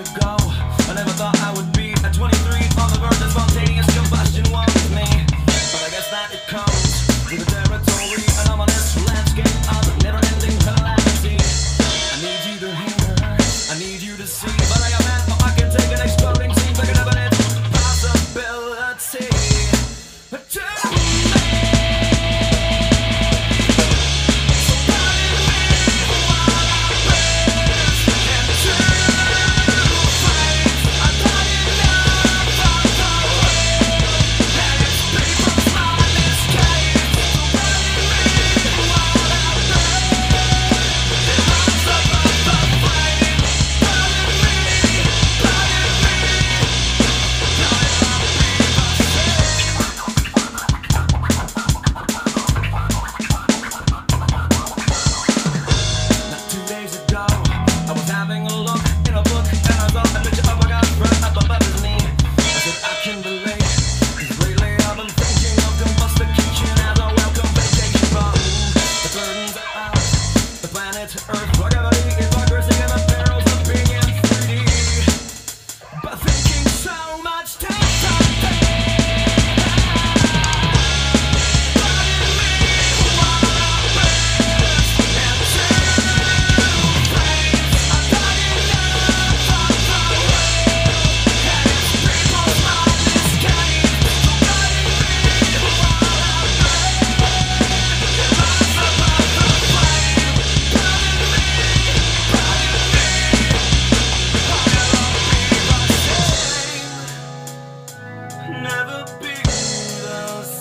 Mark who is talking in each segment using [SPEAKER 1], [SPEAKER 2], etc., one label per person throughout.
[SPEAKER 1] I never thought I would be at 23 on the verge of spontaneous combustion. Me, but I guess that it comes with the territory. Landscape of never-ending. I need you to hear. I need you to see.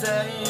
[SPEAKER 1] Say